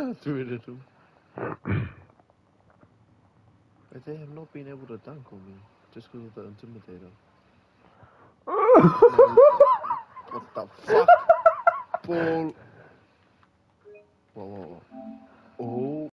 That's but they have not been able to dunk on me just because of the intimidator. what the fuck? Ball. Whoa, whoa, whoa. Oh.